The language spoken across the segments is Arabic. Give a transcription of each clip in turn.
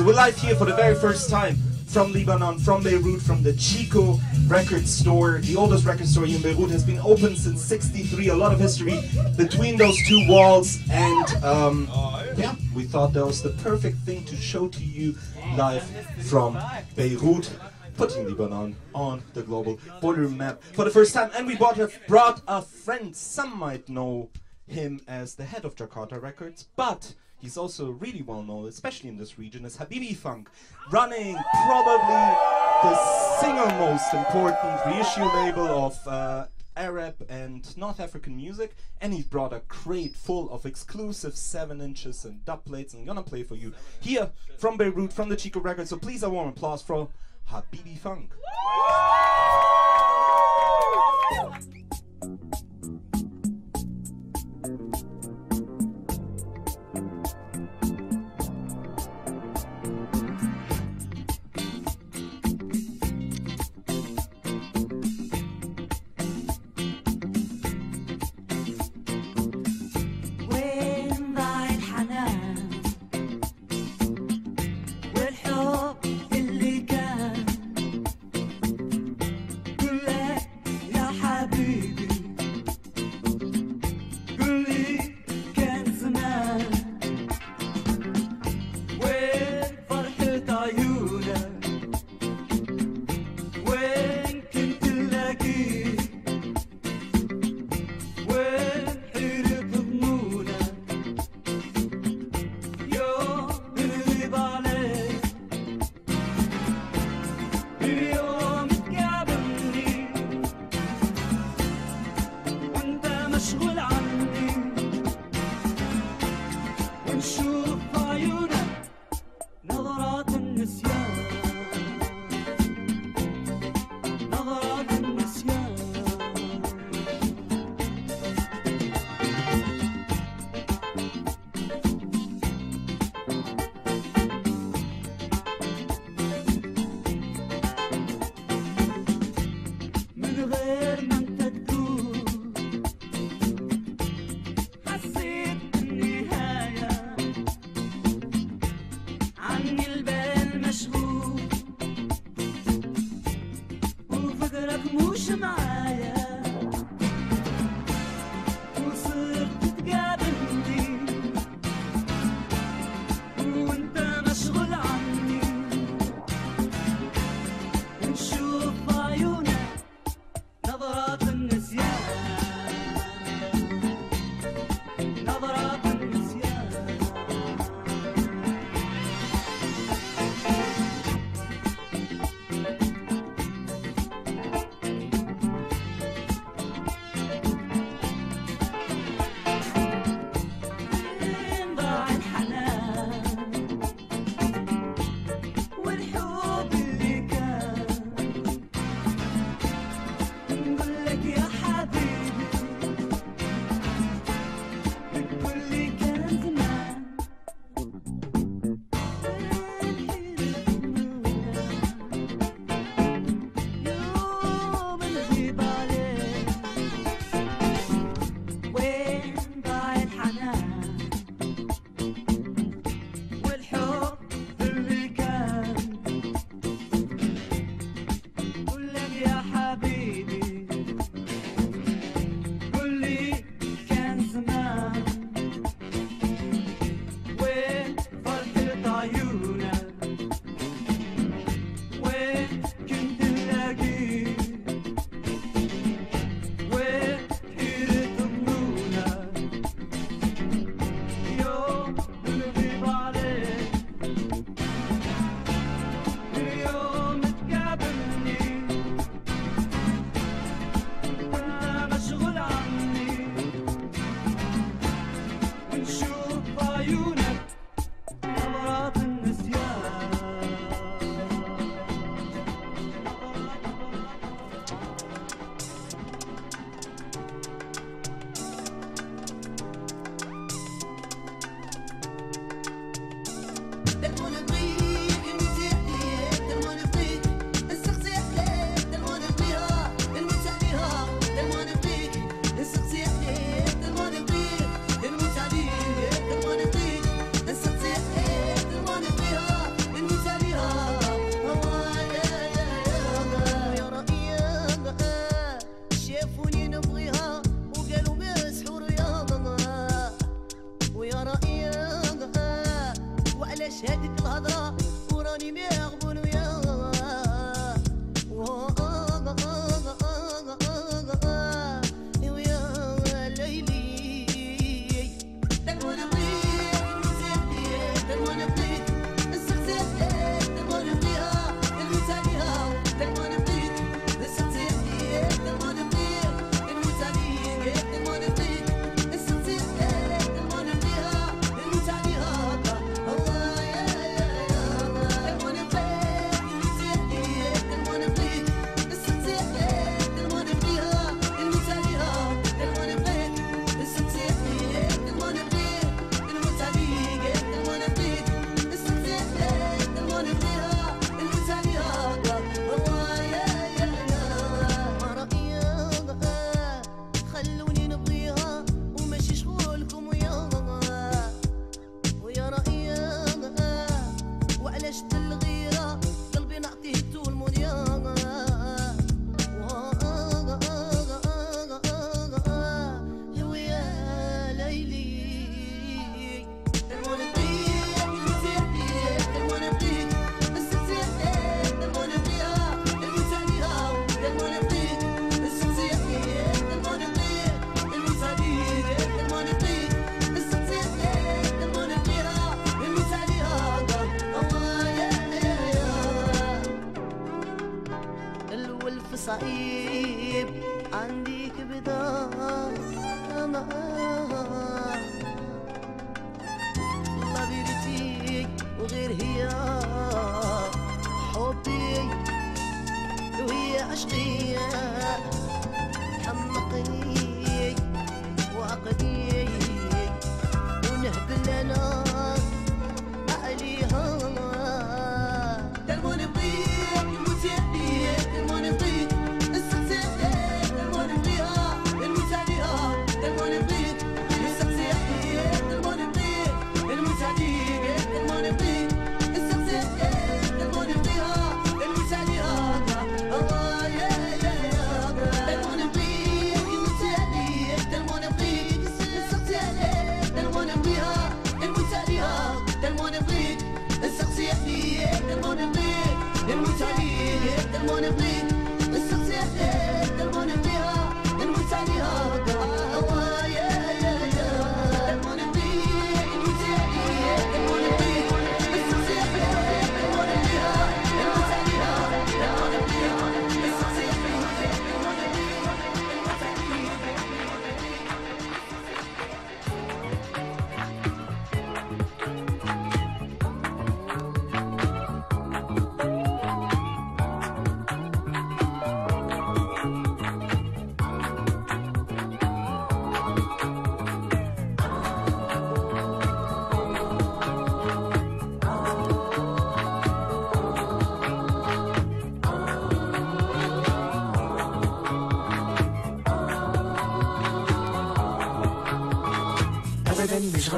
So we're live here for the very first time from Lebanon, from Beirut, from the Chico record store. The oldest record store in Beirut has been open since 63, a lot of history between those two walls. And um, yeah, we thought that was the perfect thing to show to you live from Beirut. Putting Lebanon on the global border map for the first time. And we brought a, brought a friend. Some might know him as the head of Jakarta Records, but he's also really well known, especially in this region, as Habibi Funk, running probably the single most important reissue label of uh, Arab and North African music, and he's brought a crate full of exclusive 7 inches and dub plates, and I'm gonna play for you here from Beirut, from the Chico Records. So please a warm applause for Habibi Funk.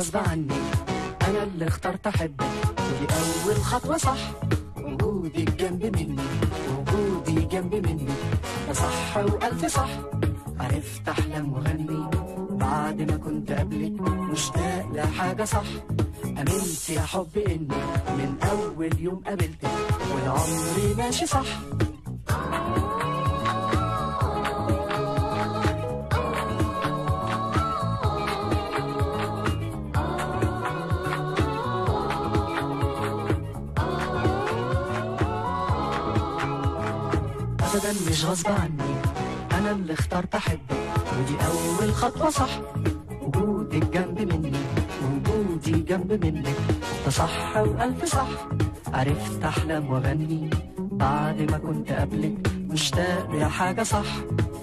غصب عني. أنا اللي اخترت أحبك. ودي أول خطوة صح. وجودك جنب مني. وجودي جنب مني. صح وألف صح. عرفت احلم واغني بعد ما كنت قبلك مشتاق لحاجه صح. أمنت يا حب إني من أول يوم قابلتك. والعمر ماشي صح. مش غصب عني. أنا اللي اخترت أحبك. ودي أول خطوة صح. وجودك جنب مني. وجودي جنب منك. ده صح وألف صح. عرفت احلم وأغني. بعد ما كنت قبلك مشتاق يا حاجة صح.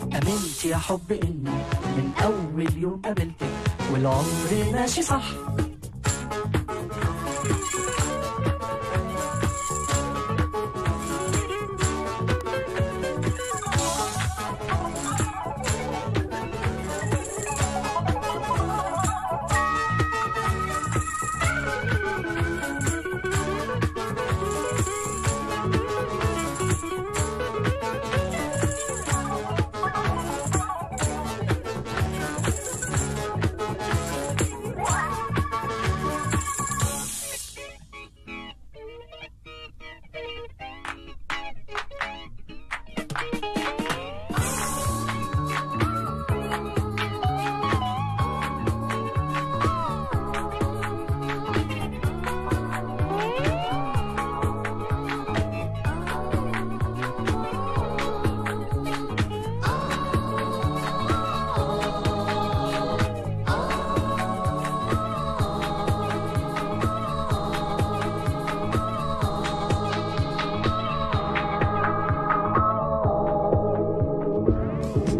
أمنت يا حب إني من أول يوم قابلتك. والعمر ماشي صح. Oh.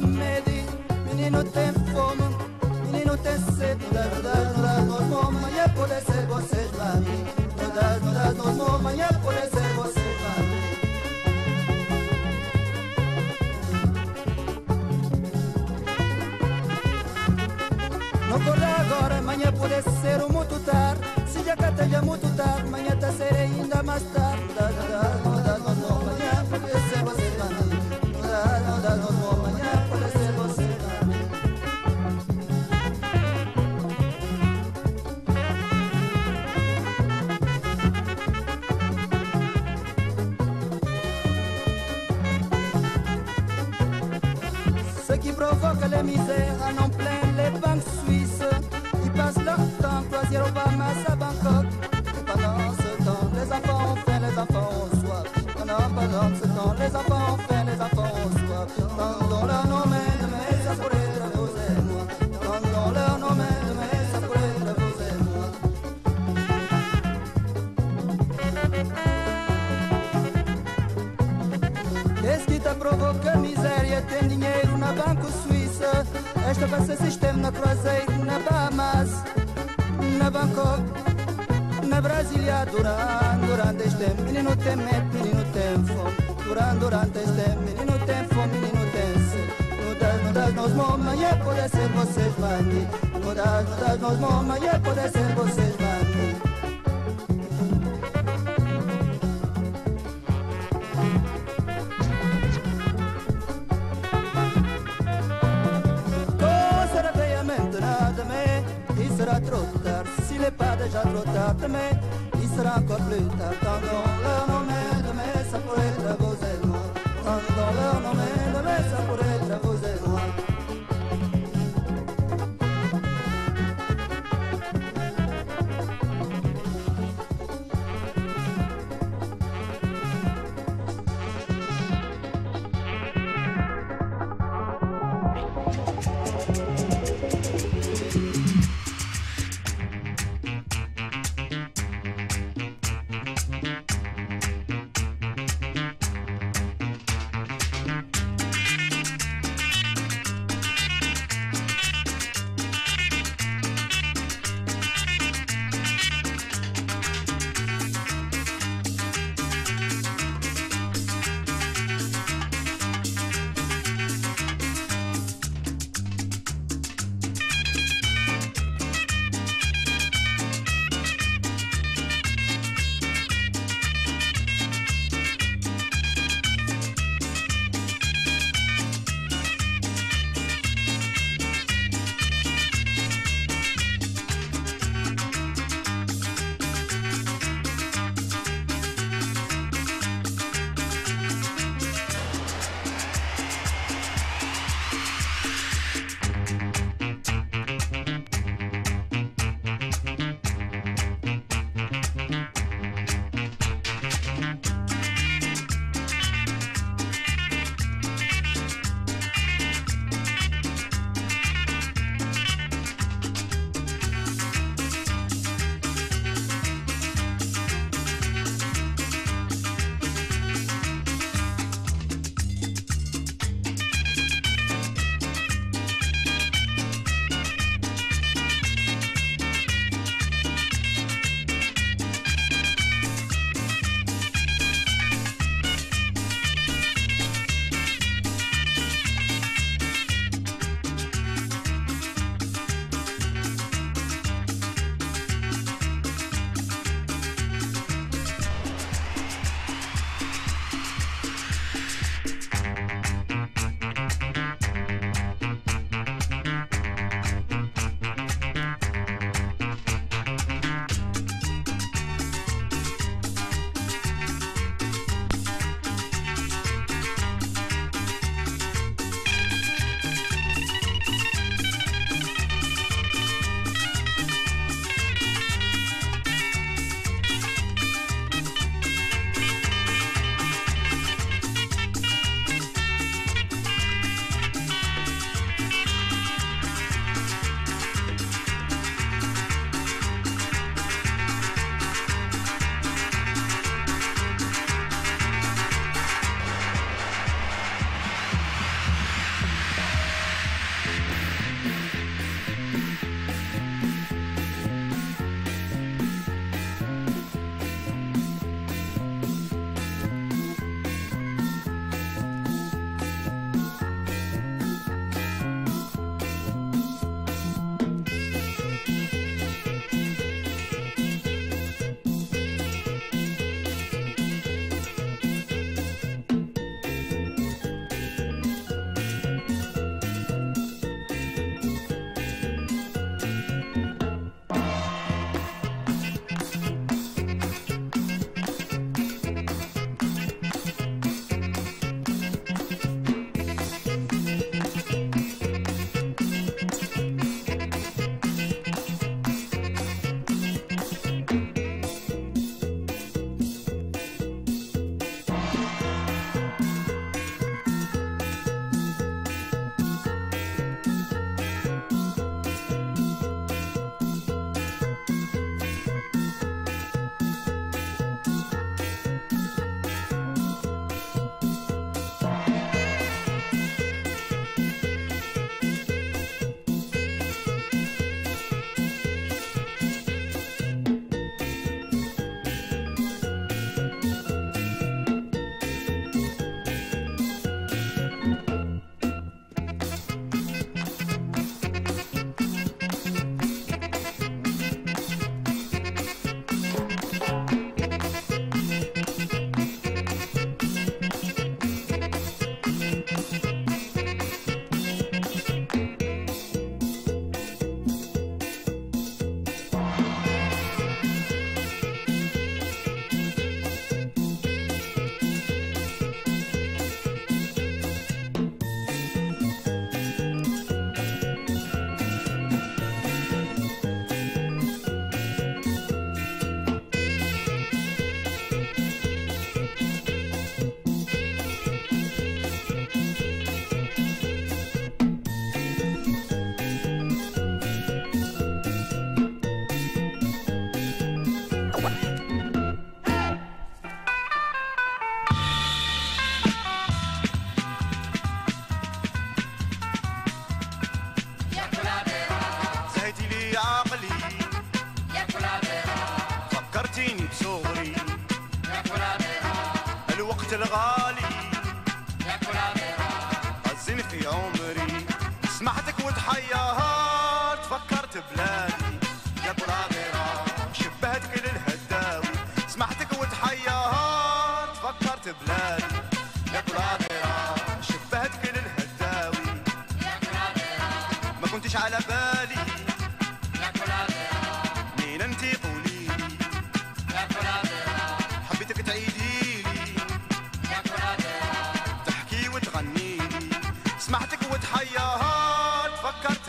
Medo, menino tem fome, menino tem sede. Dá, não dá, nós vamos, amanhã pode ser vocês, dá, não dá, nós vamos, amanhã pode ser vocês, mami. Não acordar agora, amanhã pode ser um muito tarde. Se já cá esteja muito tarde, amanhã tá ser ainda mais tarde. Tem dinheiro na banco suíça. Esta vai ser sistema na Cruzeiro, na Bahamas Na Bangkok, na Brasília Durante, durante este tempo. Menino tem medo, menino tem fome. Durante, durante este tempo. Menino tem fome, menino tem sede. No das, no das, nós mãos, amanhã pode ser vocês, mani No das, no das, nós mãos, amanhã pode ser vocês, mani t'aimer, il sera encore plus.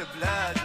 بلاد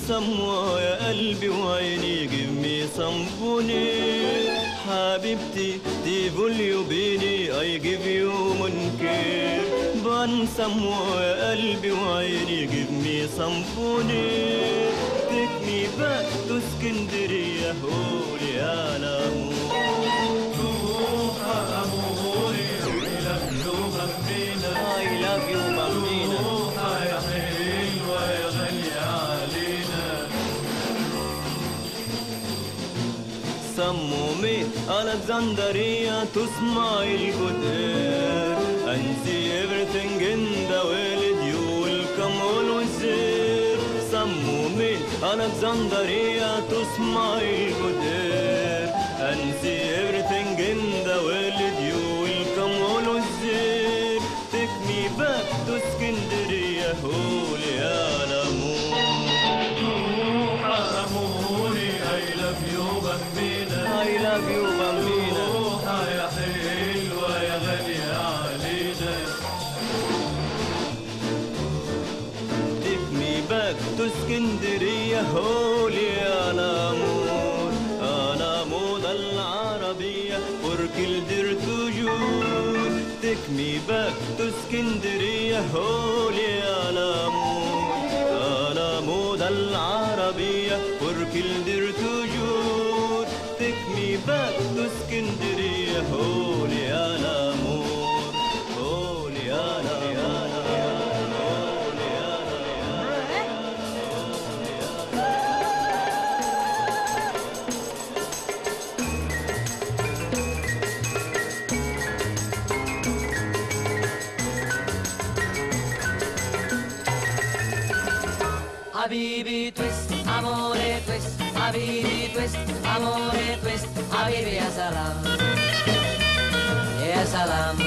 مسموى يا قلبي وعيني جمي صنفوني. حبيبتي دي بوليو بيني اي جيف يو منكر بنسى يا قلبي وعيني تكني باك تو اسكندريه هو. Alexandria to smile good there and see everything in the world you will come always there. سموا من Alexandria to smile اسكندرية هو amore questo a vivere a salam. E a salam.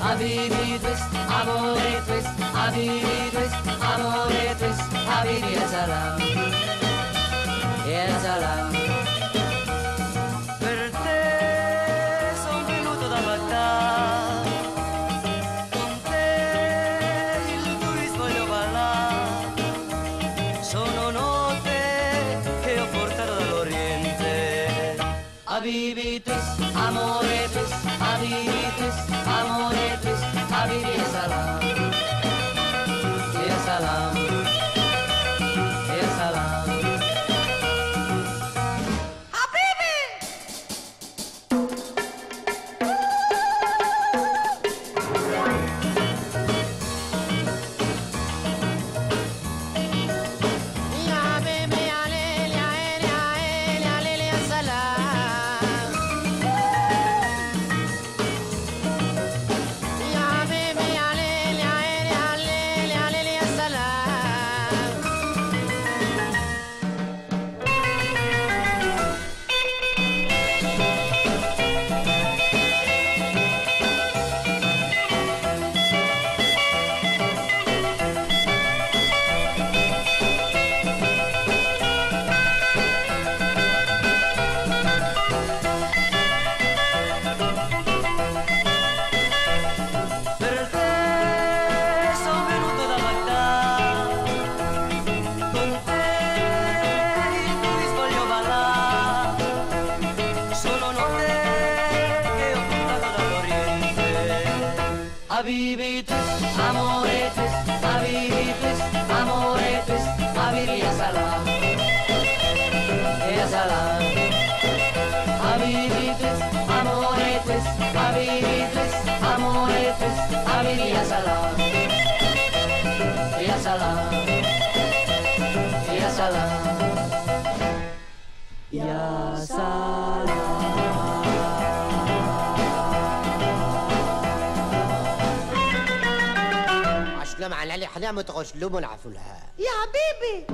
A questo amore questo a vivere questo amore questo a vivere a salam. إحنا معنا اللي حنا متغشلو ونعفولها يا حبيبي!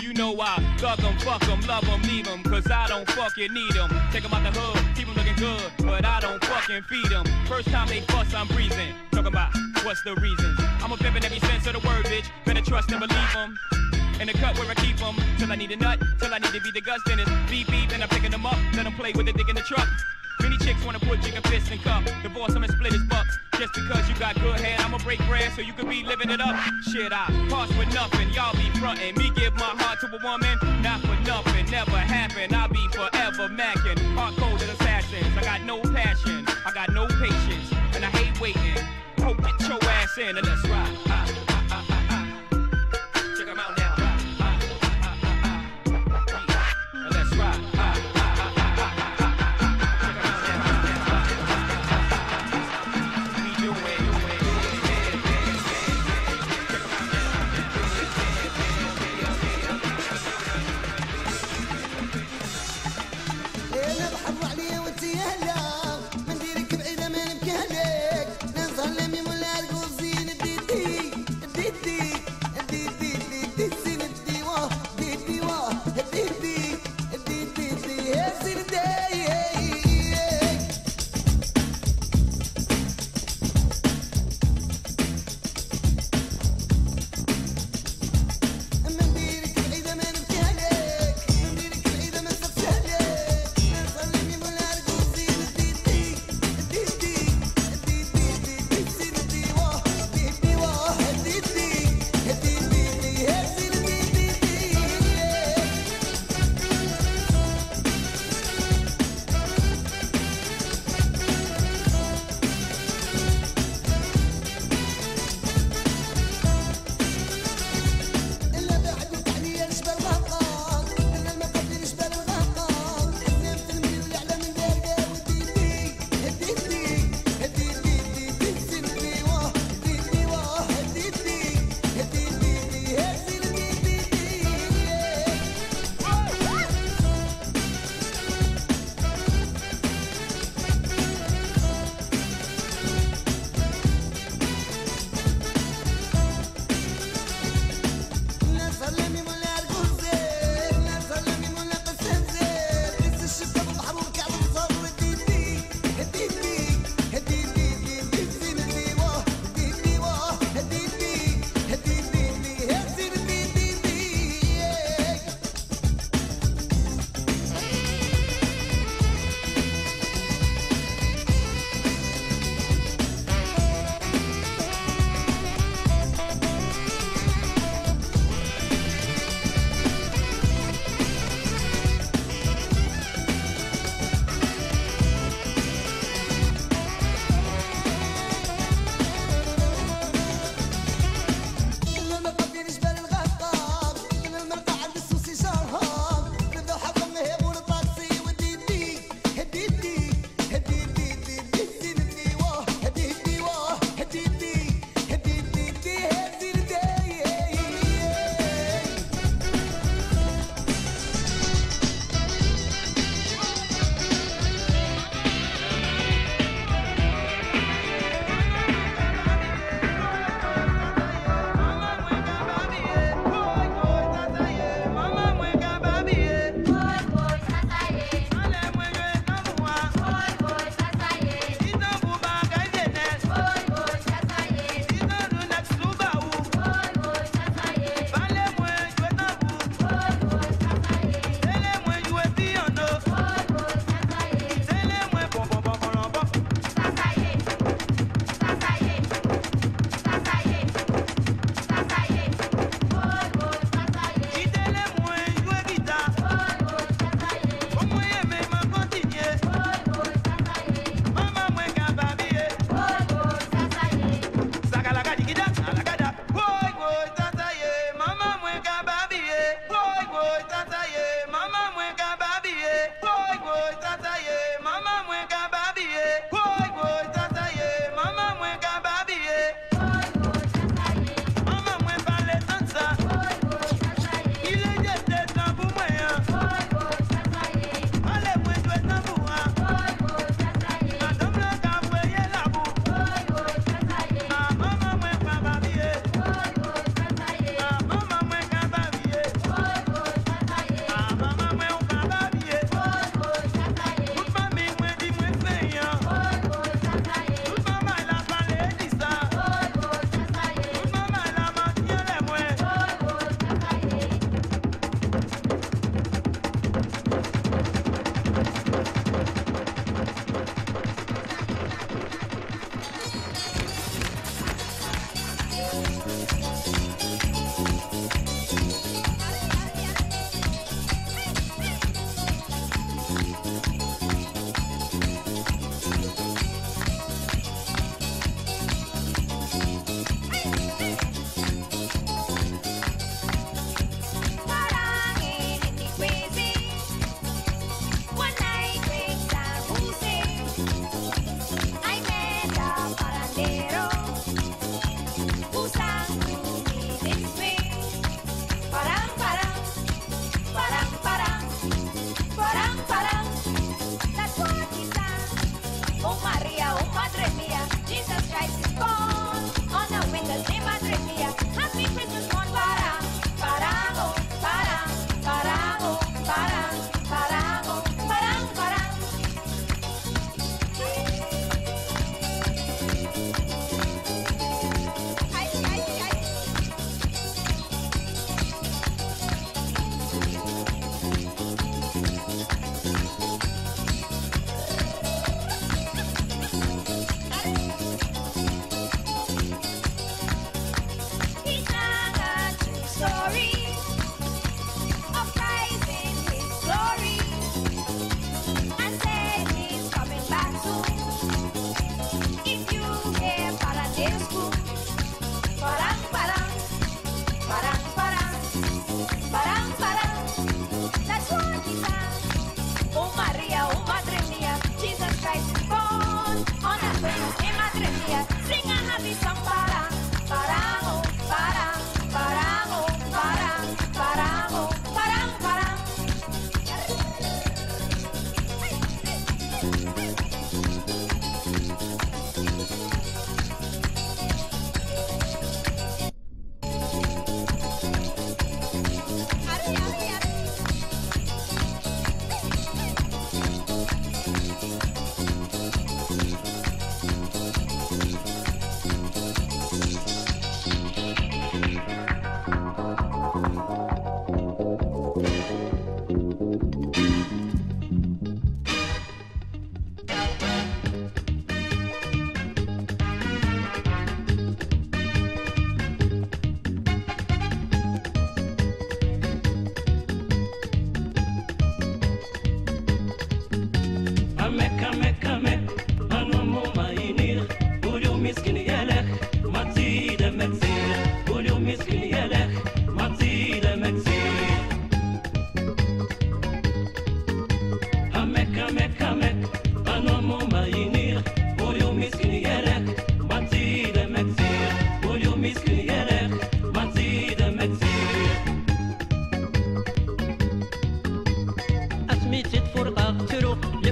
You know I thug 'em, fuck 'em, love 'em, leave 'em, cause I don't fucking need 'em. Take 'em out the hood, keep 'em looking good, but I don't fucking feed 'em. First time they fuss, I'm breezing. Talking about what's the reasons. I'm a pimp in every sense of the word, bitch. Better trust and believe 'em. In the cut where I keep 'em, till I need a nut, till I need to be the guts, then it's beep beep, and I'm picking 'em up, let 'em play with the dick in the truck. Many chicks wanna put chicken in cup, divorce 'em and split his bucks. Just because you got good head, I'ma break bread so you could be living it up. Shit, I pass with nothing, y'all be frontin'. Me give my heart to a woman, not for nothing, never happen. I'll be forever macking, hard coded assassins. I got no passion, I got no patience, and I hate waiting. Hope get your ass in and let's ride.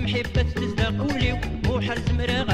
المحبة تزدق وليو موحل زمرة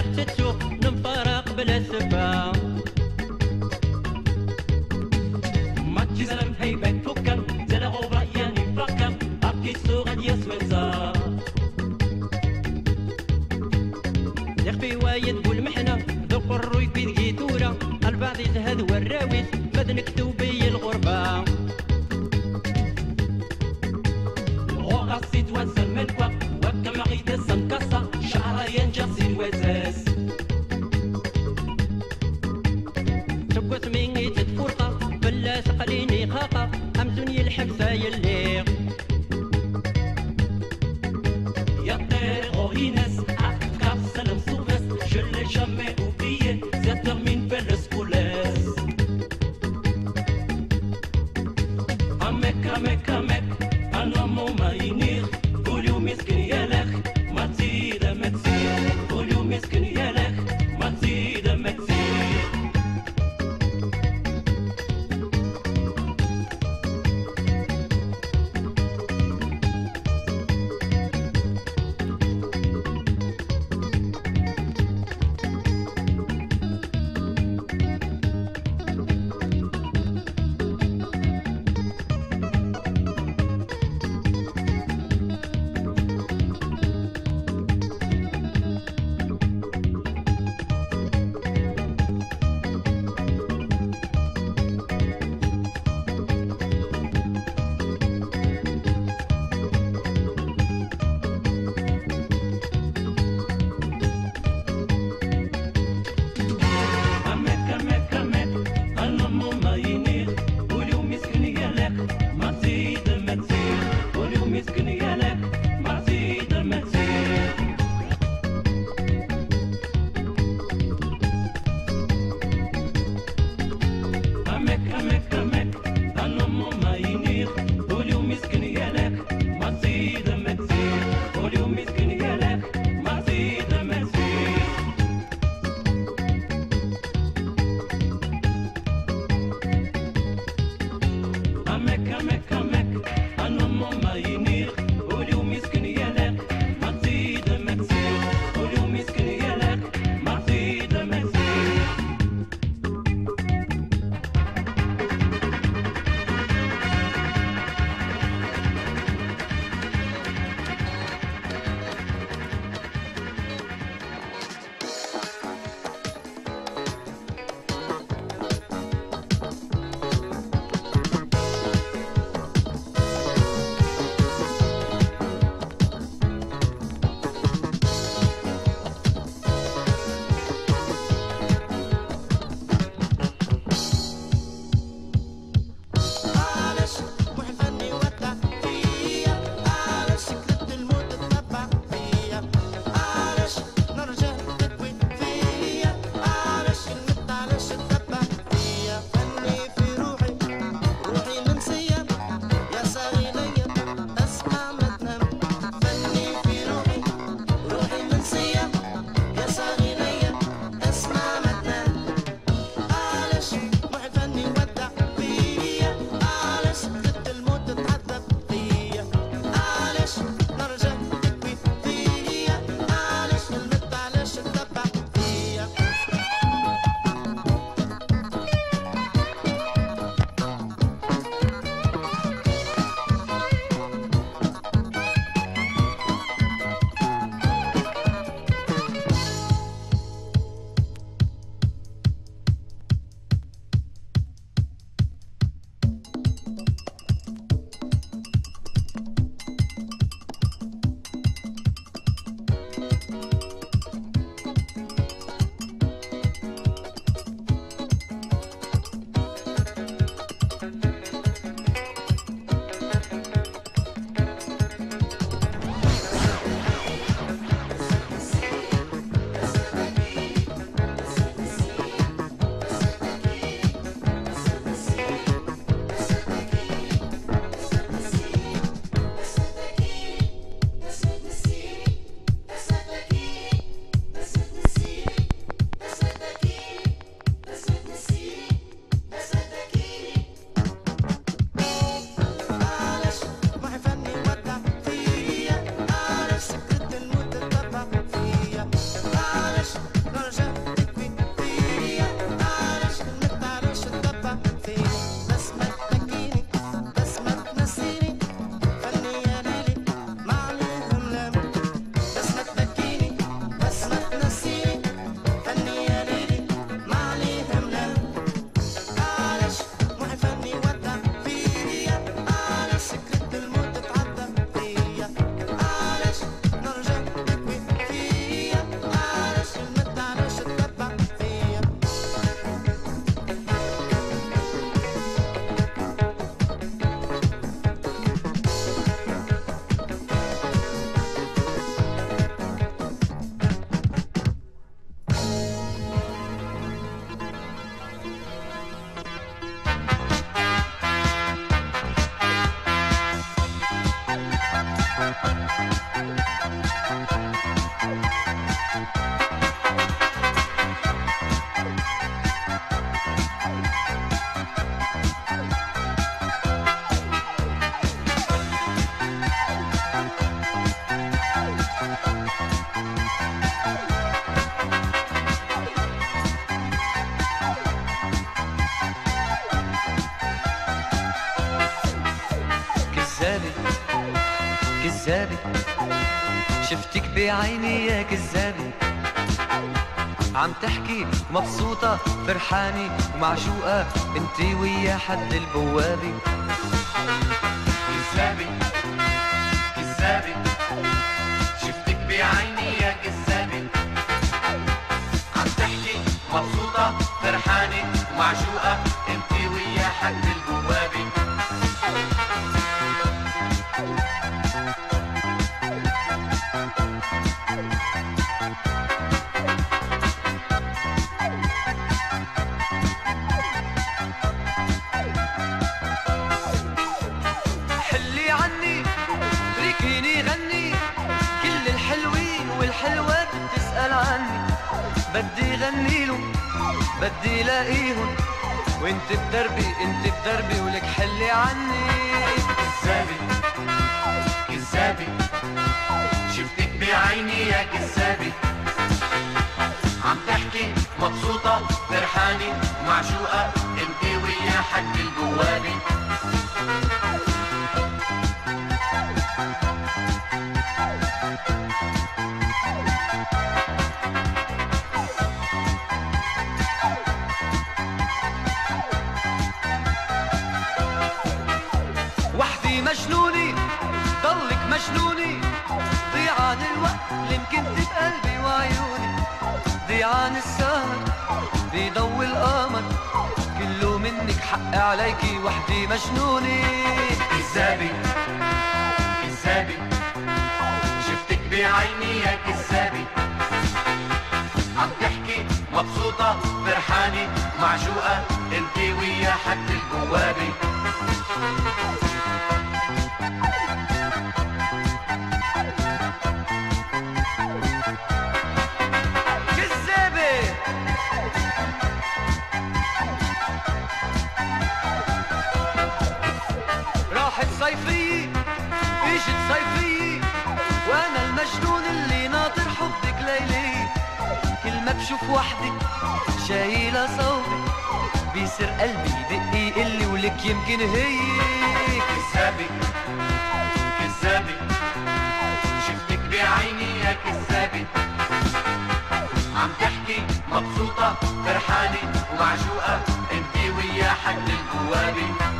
بعيني يا كذابة عم تحكي مبسوطة فرحانة ومعشوقة انت ويا حد البوابة كذابة كذابة شفتك بعيني يا كذابة عم تحكي مبسوطة فرحانة ومعشوقة انت ويا حد البوابة بدي لاقيهم وانت بدربي انت بدربي ولك حلي عني. كذابة كذابة شفتك بعيني يا كذابة عم تحكي مبسوطة فرحانة ومعشوقة انت ويا حد البوابة مجنوني ضيعان الوقت اللي بقلبي وعيوني. ضيعان السهر بيضوي القمر. كله منك حق عليكي وحدي مجنوني. كذابة كذابة شفتك بعيني يا كذابة عم تحكي مبسوطة فرحانة معشوقة انت ويا حد البوابة. بشوف وحدك شايلة صوبي بيصير قلبي يدق يقلي ولك يمكن هي كذابة كذابة شفتك بعيني يا كذابة عم تحكي مبسوطة فرحانة ومعشوقة انت ويا حد البوابة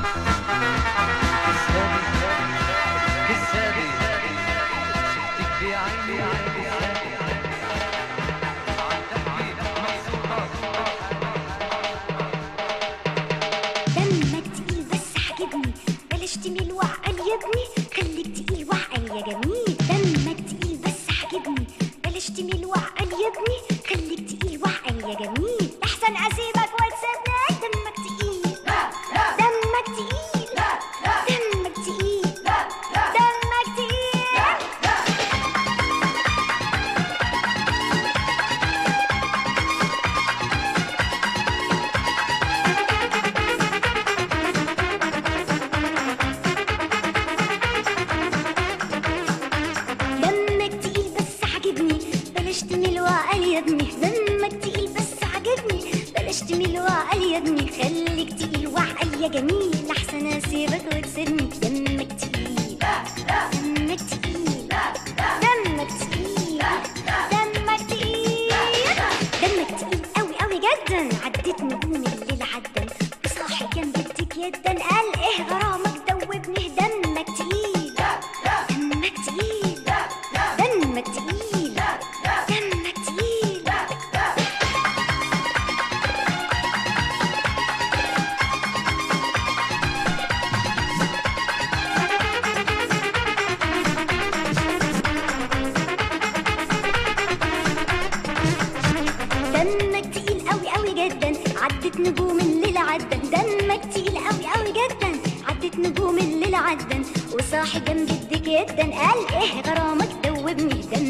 وصاحي جنب الديك يدا قال إيه؟ غرامك دوبني دمك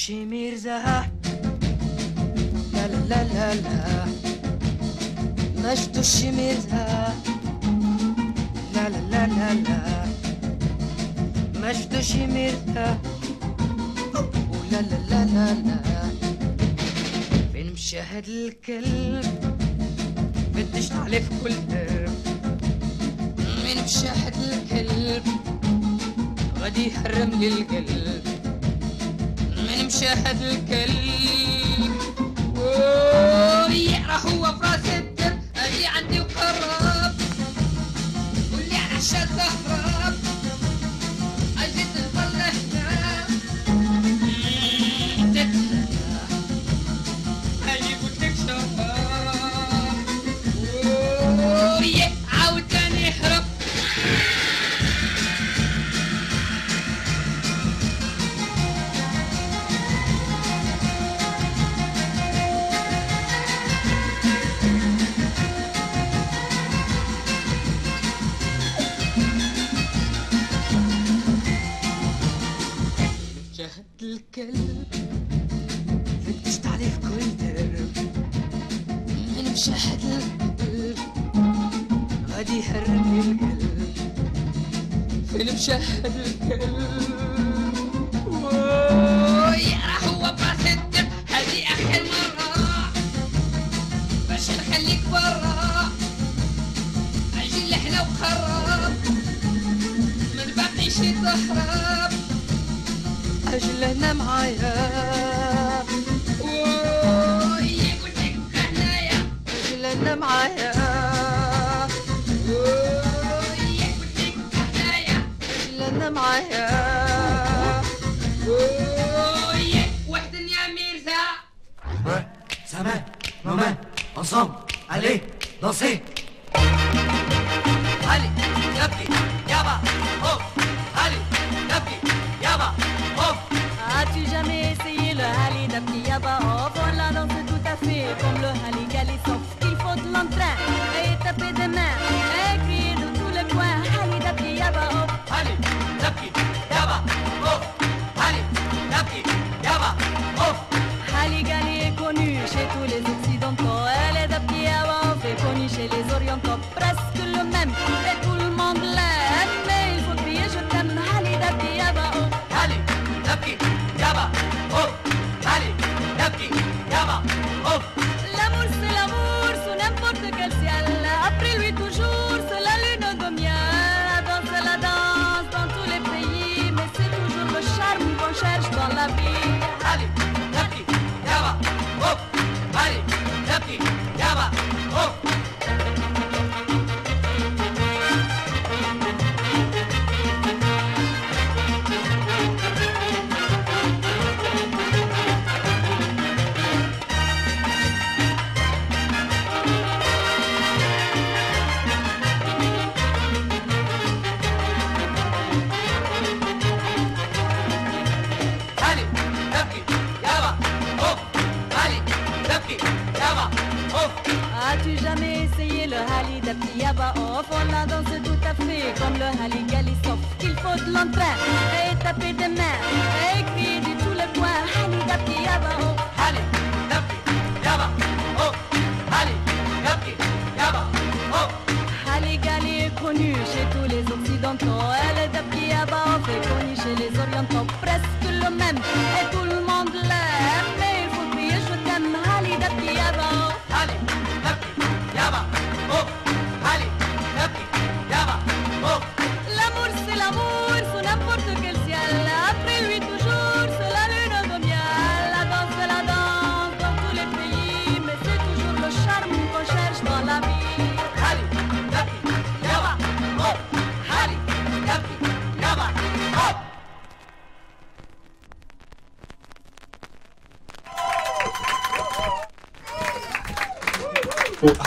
شي ميرزا لا لا لا لا مشتوشی میرزه. لا لا لا لا لا. مشتوشی میرزه. لا لا لا لا لا. مشى هاد الكلب بديش نعلي في كل درب. من هاد الكلب غادي يحرم لي القلب شهد الكل. ويقرا هو براسي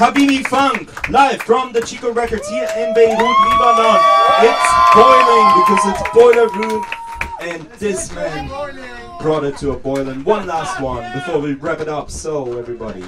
Habibi Funk, live from the Chico Records here in Beirut, Lebanon. It's boiling because it's boiler room, and this man brought it to a boil. And one last one before we wrap it up. So, everybody.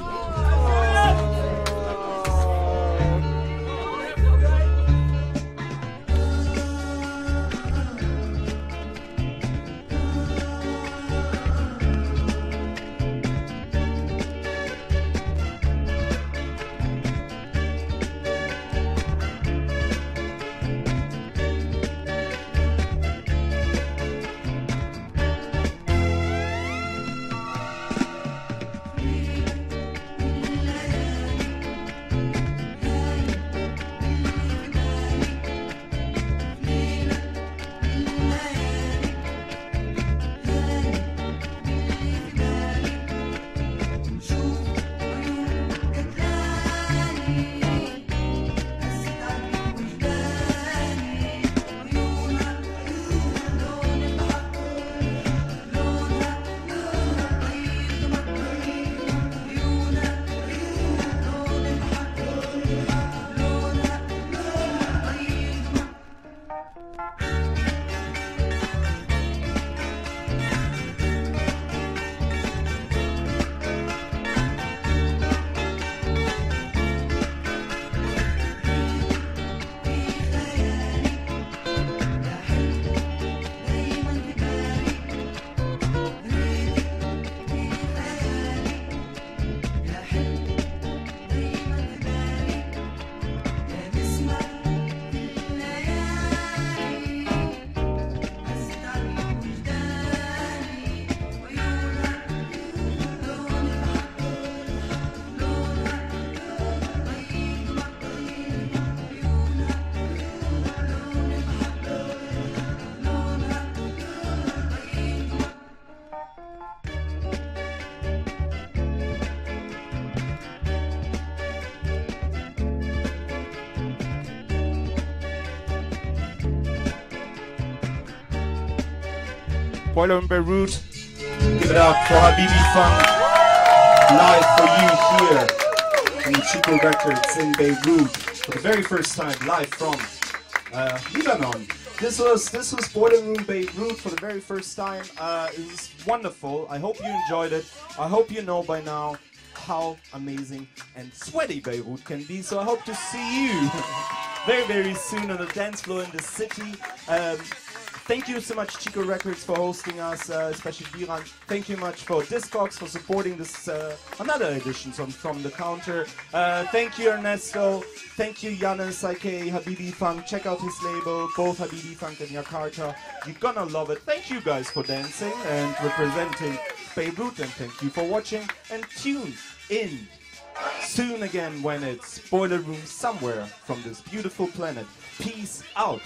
Boiler in Beirut. Give it up for Habibi Funk. Live for you here in Chico Records in Beirut for the very first time, live from uh, Lebanon. This was this was Boiler Room Beirut for the very first time. Uh, it was wonderful. I hope you enjoyed it. I hope you know by now how amazing and sweaty Beirut can be. So I hope to see you very very soon on the dance floor in the city. Um, Thank you so much, Chico Records, for hosting us, uh, especially Viran. Thank you much for Discogs for supporting this uh, another edition from, from the counter. Uh, thank you, Ernesto. Thank you, Yanis, aka Habibi Funk. Check out his label, both Habibi Funk and Jakarta. You're gonna love it. Thank you guys for dancing and representing Beirut, and thank you for watching. And tune in soon again when it's Boiler Room somewhere from this beautiful planet. Peace out.